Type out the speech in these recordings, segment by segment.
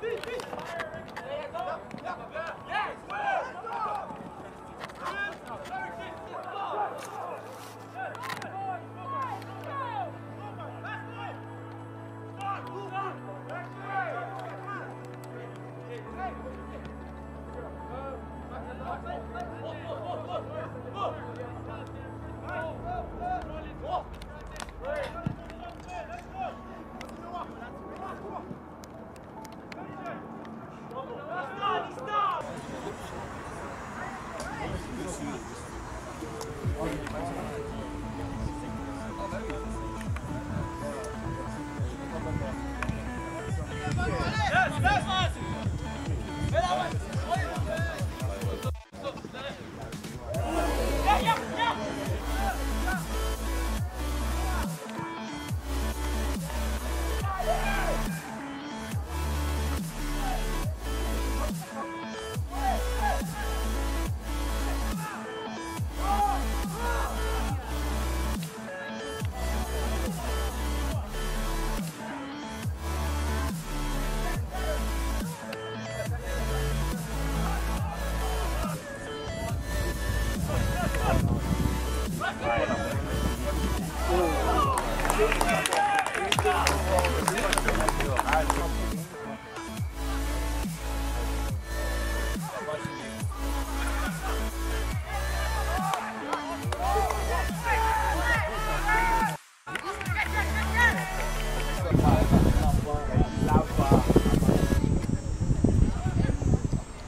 Ja, ja, ja, ja.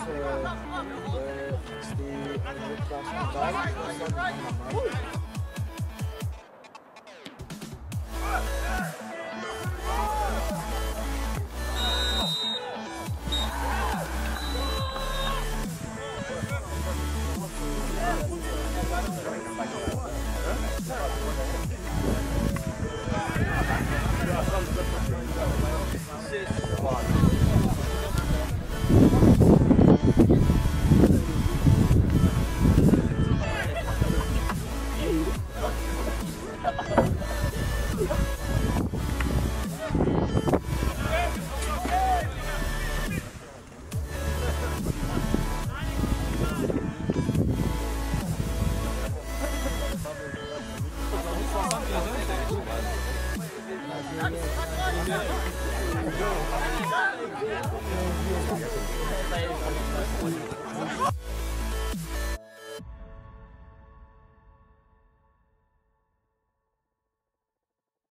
uh, the, the Let's go.